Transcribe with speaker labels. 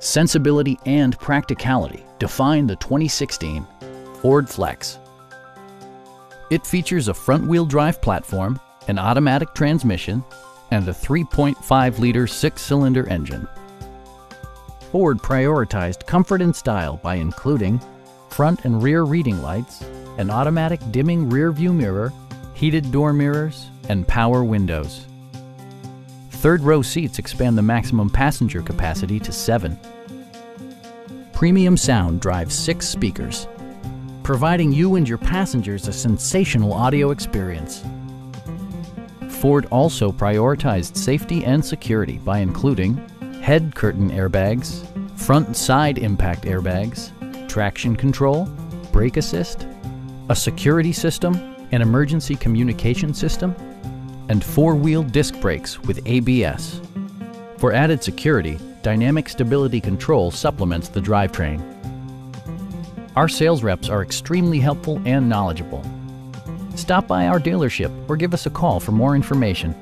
Speaker 1: Sensibility and practicality define the 2016 Ford Flex. It features a front-wheel drive platform, an automatic transmission, and a 3.5-liter six-cylinder engine. Ford prioritized comfort and style by including front and rear reading lights, an automatic dimming rear view mirror, heated door mirrors, and power windows. Third row seats expand the maximum passenger capacity to seven. Premium sound drives six speakers, providing you and your passengers a sensational audio experience. Ford also prioritized safety and security by including head curtain airbags, front side impact airbags, traction control, brake assist, a security system, an emergency communication system, and four-wheel disc brakes with ABS. For added security, Dynamic Stability Control supplements the drivetrain. Our sales reps are extremely helpful and knowledgeable. Stop by our dealership or give us a call for more information.